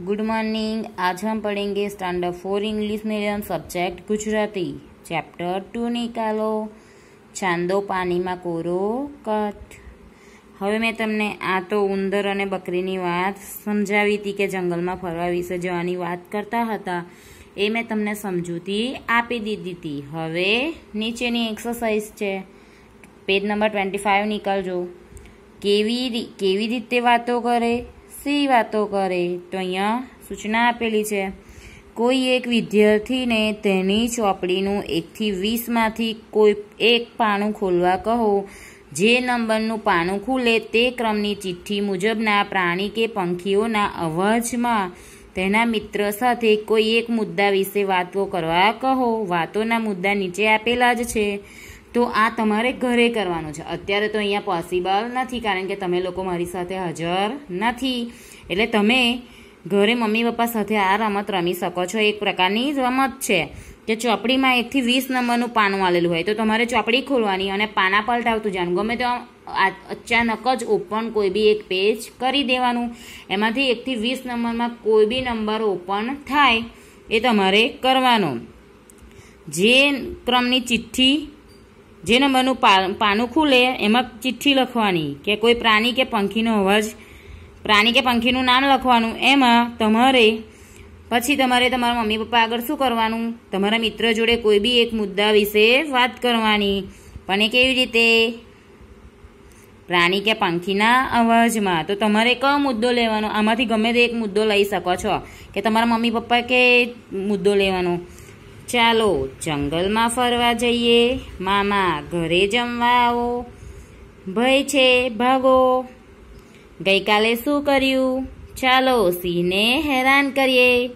Good morning आज हम पढ़ेंगे standard four English medium subject Gujarati chapter two निकालो ચાંદો પાણીમાં કોરો કટ હવે મેં તમને આ તો ઉંદર અને બકરીની વાત સમજાવી હતી કે જંગલમાં ફરવા વિશે જવાની વાત કરતા હતા એ મેં તમને સમજૂતી આપી દીધી હતી હવે નીચેની એક્સરસાઇઝ છે પેજ નંબર ટ્વેન્ટી ફાઇવ નીકળજો કેવી રી- કેવી રીતે વાતો કરે સી વાતો કરે તો અહીંયા સૂચના આપેલી છે. કોઈ એક વિદ્યાર્થીને તેની ચોપડીનું એકથી વીસમાંથી કોઈ એક પાનું ખોલવા કહો. જે નંબરનું પાનું ખુલે તે ક્રમની ચિઠ્ઠી મુજબના પ્રાણી કે પંખીઓના અવાજમાં તેના મિત્ર સાથે કોઈ એક મુદ્દા વિશે વાતો કરવા કહો. વાતોના મુદ્દા નીચે આપેલા જ છે. તો આ તમારે ઘરે કરવાનું છે. અત્યારે તો અહીંયા પોસિબલ નથી, કારણ કે તમે લોકો મારી સાથે હાજર નથી. એટલે તમે ઘરે મમ્મી પપ્પા સાથે આ રમત રમી શકો છો. એક પ્રકારની રમત છે કે ચોપડીમાં એકથી વીસ નંબરનું પાનું આવેલું હોય. તો તમારે ચોપડી ખોલવાની અને પાના પલટાવતું જવાનું ગમે તો અચાનક જ ઓપન કોઈ બી એક પેજ કરી દેવાનું. એમાંથી એકથી વીસ નંબરમાં કોઈ બી નંબર ઓપન થાય એ તમારે કરવાનો. જે ક્રમની ચિઠ્ઠી જે નંબરનું પાનું ખુલે એમાં ચિઠ્ઠી લખવાની કે કોઈ પ્રાણી કે પંખીનો અવાજ, પ્રાણી કે પંખીનું નામ લખવાનું, એમાં તમારે, પછી તમારે તમારા મમ્મી પપ્પા આગળ શું કરવાનું? તમારા મિત્ર જોડે કોઈ બી એક મુદ્દા વિશે વાત કરવાની. પણ એ કેવી રીતે? પ્રાણી કે પંખીના અવાજમાં. તો તમારે કયો મુદ્દો લેવાનો? આમાંથી ગમે તે એક મુદ્દો લઈ શકો છો. કે તમારા મમ્મી પપ્પા કે મુદ્દો લેવાનો? ચાલો જંગલમાં ફરવા જઈએ. મામા ઘરે જમવા આવો. ભય છે, ભાગો. ગઈકાલે શું કર્યું? ચાલો સિંહને હેરાન કરીએ.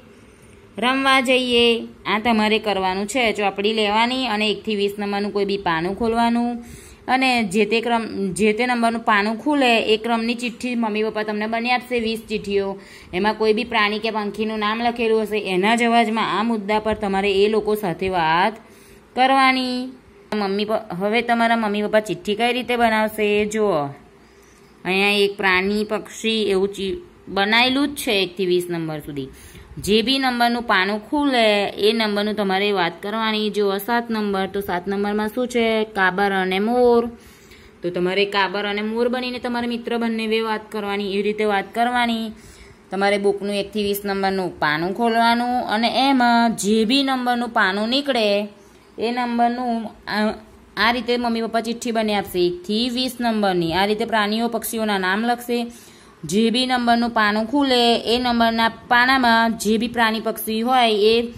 રમવા જઈએ. આ તમારે કરવાનું છે, ચોપડી લેવાની અને એકથી વીસ નંબરનું કોઈ બી પાનું ખોલવાનું. અને જે તે ક્રમ, જે તે નંબરનું પાનું ખુલે, એ ક્રમની ચિઠ્ઠી મમ્મી પપ્પા તમને બની આપશે વીસ ચિઠ્ઠીઓ. એમાં કોઈ બી પ્રાણી કે પંખીનું નામ લખેલું હશે, એના જ અવાજમાં આ મુદ્દા પર તમારે એ લોકો સાથે વાત કરવાની. મમ્મી હવે તમારા મમ્મી પપ્પા ચિઠ્ઠી કઈ રીતે બનાવશે? જુઓ. અહીંયા એક પ્રાણી પક્ષી એવું ચી બનાવેલું જ છે એકથી વીસ નંબર સુધી. જે બી નંબરનું પાનું ખુલે, એ નંબરનું તમારે વાત કરવાની. જો સાત નંબર, તો સાત નંબરમાં શું છે? કાબર અને મોર. તો તમારે કાબર અને મોર બનીને તમારે મિત્ર બંને બે વાત કરવાની, એવી રીતે વાત કરવાની. તમારે બુકનું એકથી વીસ નંબરનું પાનું ખોલવાનું અને એમાં જે બી નંબરનું પાનું નીકળે, એ નંબરનું આ રીતે મમ્મી પપ્પા ચિઠ્ઠી બની આપશે. એકથી વીસ નંબરની. આ રીતે પ્રાણીઓ, પક્ષીઓના નામ લખશે. જે બી નંબરનું પાનું ખુલે, એ નંબરના પાનામાં જે બી પ્રાણી પક્ષી હોય, એ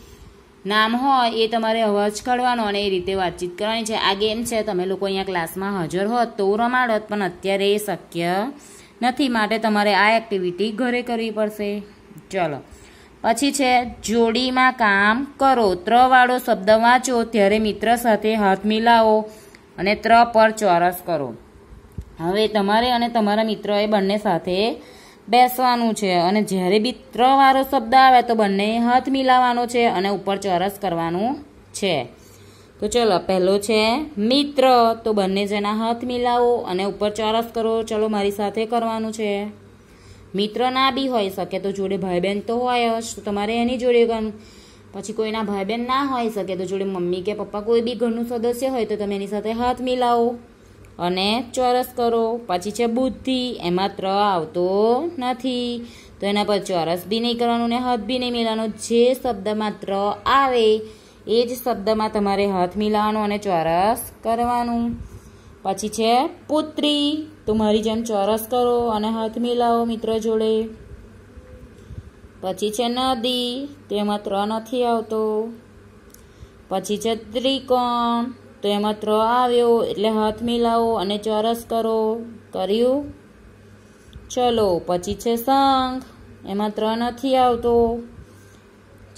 નામ હોય, એ તમારે અવાજ કાઢવાનો અને એ રીતે વાતચીત કરવાની છે. આ ગેમ છે, તમે લોકો અહીંયા ક્લાસમાં હાજર હોત તો રમાડત, પણ અત્યારે એ શક્ય નથી. માટે તમારે આ એક્ટિવિટી ઘરે કરવી પડશે. ચલો. પછી છે, જોડીમાં કામ કરો. ત્રવાળો શબ્દ વાંચો, ત્યારે મિત્ર સાથે હાથ મિલાવો અને ત્ર પર ચોરસ કરો. હવે તમારે અને તમારા મિત્રોએ બંને સાથે બેસવાનું છે અને જ્યારે બી ત્રવાળો શબ્દ આવે તો બંને હાથ મિલાવવાનો છે અને ઉપર ચોરસ કરવાનું છે. તો ચલો, પહેલો છે, મિત્ર તો બંને જણા હાથ મિલાવો અને ઉપર ચોરસ કરો. ચલો, મારી સાથે કરવાનું છે. મિત્ર ના બી હોઈ શકે તો જોડે ભાઈ બહેન તો હોય જ, તો તમારે એની જોડે કરવાનું પછી કોઈના ભાઈ બહેન ના હોઈ શકે તો જોડે મમ્મી કે પપ્પા કોઈ બી ઘરનું સદસ્ય હોય તો તમે એની સાથે હાથ મિલાવો. અને ચોરસ કરો. પછી છે બુદ્ધિ એમાં ત્ર આવતો નથી. તો એના પર ચોરસ બી નહીં કરવાનું ને હાથ બી નહીં મિલાવાનો. જે શબ્દમાં ત્ર આવે, એ જ શબ્દમાં તમારે હાથ મિલાવવાનો અને ચોરસ કરવાનું. પછી છે પુત્રી, તો મારી જેમ ચોરસ કરો અને હાથ મિલાવો મિત્ર જોડે. પછી છે નદી તેમાં ત્ર નથી આવતો. પછી છે ત્રિકોણ તો એમાં ત્ર આવ્યો એટલે હાથ મિલાવો અને ચોરસ કરો. કર્યું? ચલો, પછી છે શંખ એમાં ત્ર નથી આવતો.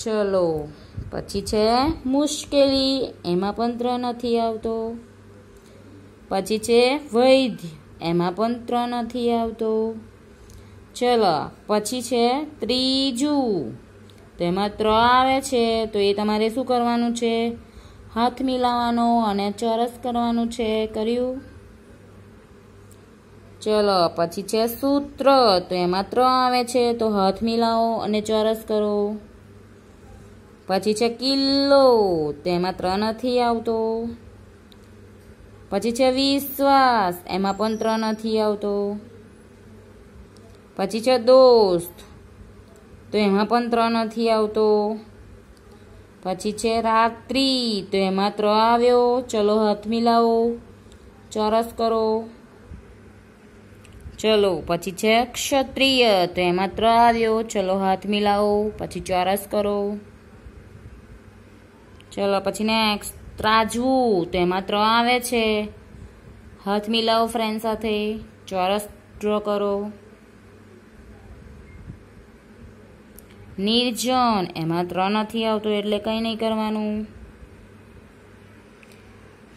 ચલો, પછી છે મુશ્કેલી. એમાં પણ ત્ર નથી આવતો. પછી છે વૈદ્ય એમાં પણ ત્ર નથી આવતો. ચલો, પછી છે ત્રીજું. તો એમાં ત્ર આવે છે. તો એ તમારે શું કરવાનું છે? હાથ મિલાવવાનો અને ચોરસ કરવાનું છે. કર્યું? ચલો, પછી છે સૂત્ર. તો એમાં ત્રણ આવે છે. તો હાથ મિલાવો અને ચોરસ કરો. પછી છે કિલ્લો. તો એમાં ત્રણ નથી આવતો. પછી છે વિશ્વાસ. એમાં પણ ત્રણ નથી આવતો. પછી છે દોસ્ત. તો એમાં પણ ત્રણ નથી આવતો. પછી છે રાત્રિ તો એમાં ત્રણ આવ્યો. ચલો હાથ મિલાવો. ચોરસ કરો. ચલો, પછી છે ક્ષત્રિય, તો એમાં ત્રણ આવ્યો. ચલો હાથ મિલાવો. પછી ચોરસ કરો. ચલો, પછી નેક્સ્ટ ત્રાજવું, તો એમાં ત્રણ આવે છે. હાથ મિલાવો ફ્રેન્ડ સાથે. ચોરસ ડ્રો કરો. નિર્જન. એમાં ત્રણ નથી આવતું એટલે કંઈ નહીં કરવાનું.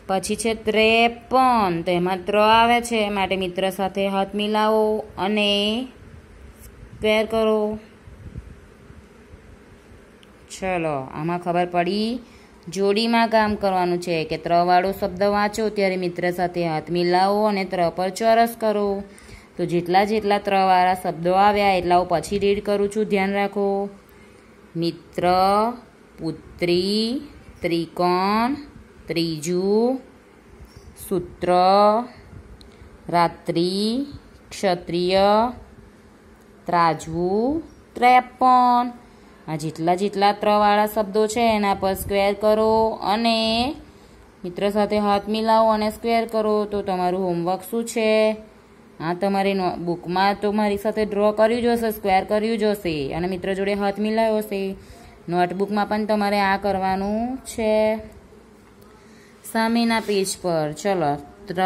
પછી છે ત્રેપન. તો એમાં ત્ર આવે છે. માટે મિત્ર સાથે હાથ મિલાવો અને સ્ક્વેર કરો. ચલો, આમાં ખબર પડી. જોડીમાં કામ કરવાનું છે કે ત્રવાળો શબ્દ વાંચો ત્યારે મિત્ર સાથે હાથ મિલાવો અને ત્ર પર ચોરસ કરો. તો જેટલા જેટલા ત્રવાળા શબ્દો આવ્યા એટલા હું પછી રીડ કરું છું. ધ્યાન રાખો. મિત્ર, પુત્રી, ત્રિકોણ, ત્રીજું, સૂત્ર, રાત્રિ, ક્ષત્રિય, ત્રાજવું, ત્રેપન. આ જેટલા જેટલા ત્રવાળા શબ્દો છે એના પર સ્ક્વેર કરો અને મિત્ર સાથે હાથ મિલાવો અને સ્ક્વેર કરો. તો તમારું હોમવર્ક શું છે? હા, તમારી બુકમાં તો મારી સાથે ડ્રો કર્યું જ હશે સ્ક્વેર કર્યું જ હશે, અને મિત્ર જોડે હાથ મિલાવ્યો હશે. નોટબુકમાં પણ તમારે આ કરવાનું છે. સામેના પેજ પર, ચલો, ત્ર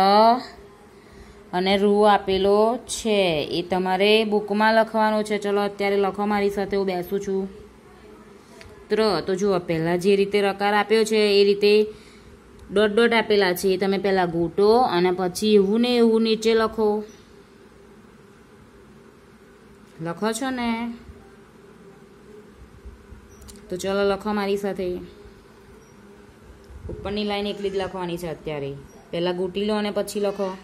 અને રૂ આપેલો છે. એ તમારે બુકમાં લખવાનો છે. ચલો, અત્યારે લખો, મારી સાથે હું બેસું છું. ત્ર, તો જુઓ, પહેલાં જે રીતે રકાર આપ્યો છે, એ રીતે ડોટ ડોટ આપેલા છે. એ તમે પહેલાં ગોટો અને પછી એવું ને એવું નીચે લખો. લખો છો ને? તો ચલો લખો મારી સાથે. ઉપરની લાઈન એકલી જ લખવાની છે અત્યારે. પહેલાં ગૂંટી લો અને પછી લખો.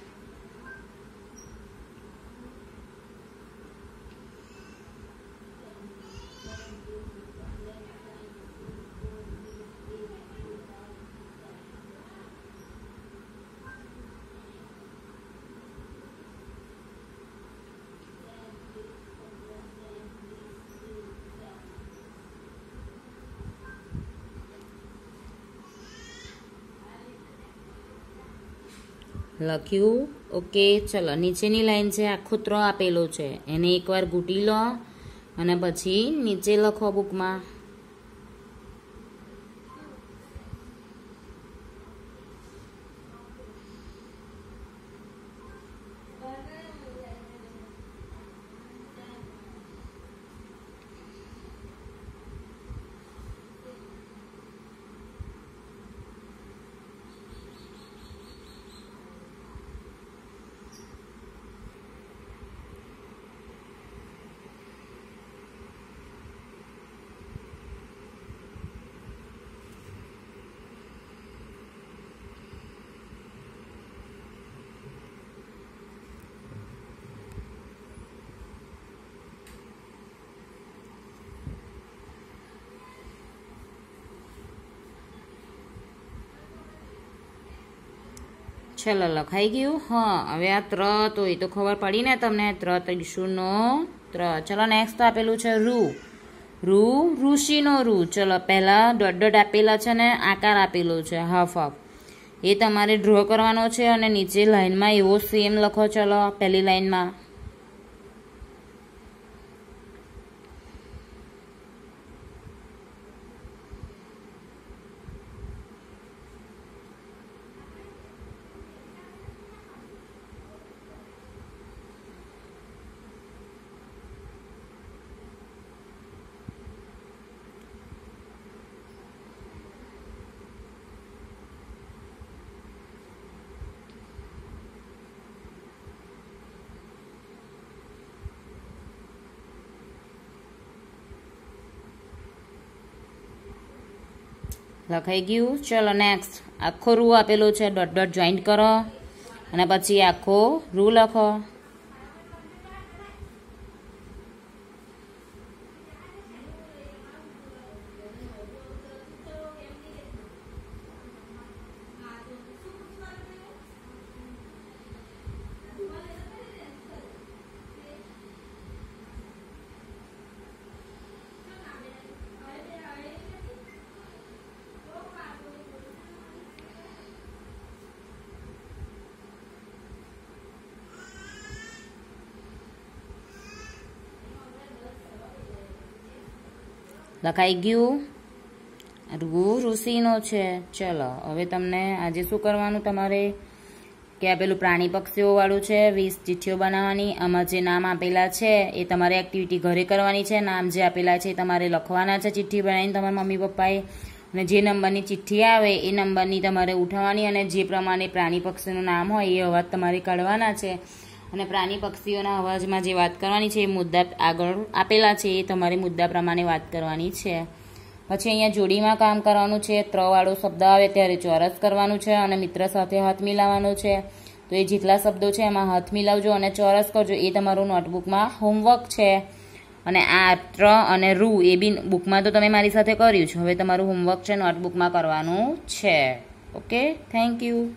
લખ્યું, ઓકે, ચલો, નીચેની લાઈન છે, આખો ત્ર આપેલો છે. એને એકવાર ઘૂંટી લો અને પછી નીચે લખો બુકમાં. ચલો લખાઈ ગયું. હા, હવે આ ત્ર તો એ તો ખબર પડી ને તમને. ત્ર ત્રિશુનો ત્ર. ચલો નેક્સ્ટ આપેલું છે રૂ રૂ ઋષિનો રૂ ચલો પહેલાં ડોટ ડોટ આપેલા છે ને, આકાર આપેલો છે, હાફ હાફ. એ તમારે ડ્રો કરવાનો છે અને નીચે લાઈનમાં એવો સેમ લખો. ચલો, પહેલી લાઈનમાં. લખાઈ ગયું. ચલો નેક્સ્ટ આખો રૂ આપેલો છે. ડોટ ડોટ જોઈન્ટ કરો. અને પછી આખો રૂ લખો. લખાઈ ગયું? રૂ ઋષિનો છે. ચલો, હવે તમને આજે શું કરવાનું? તમારે કે આ પેલું પ્રાણી પક્ષીઓવાળું છે, વીસ ચિઠ્ઠીઓ બનાવવાની, આમાં જે નામ આપેલા છે, એ તમારે એક્ટિવિટી ઘરે કરવાની છે. નામ જે આપેલા છે એ તમારે લખવાના છે ચિઠ્ઠી બનાવીને તમારા મમ્મી પપ્પાએ. અને જે નંબરની ચિઠ્ઠી આવે એ નંબરની તમારે ઉઠાવવાની અને જે પ્રમાણે પ્રાણી પક્ષીનું નામ હોય એ અવાજ તમારે કાઢવાના છે. અને પ્રાણી પક્ષીઓના અવાજમાં જે વાત કરવાની છે એ મુદ્દા આગળ આપેલા છે, એ તમારે મુદ્દા પ્રમાણે વાત કરવાની છે. પછી અહીંયા જોડીમાં કામ કરવાનું છે, ત્રવાળો શબ્દ આવે ત્યારે ચોરસ કરવાનું છે અને મિત્ર સાથે હાથ મિલાવવાનો છે. તો એ જેટલા શબ્દો છે એમાં હાથ મિલાવજો અને ચોરસ કરજો, એ તમારું નોટબુકમાં હોમવર્ક છે. અને આ ત્ર અને રૂ એ બી બુકમાં તો તમે મારી સાથે કર્યું છે. હવે તમારું હોમવર્ક છે, નોટબુકમાં કરવાનું છે. ઓકે? Thank you.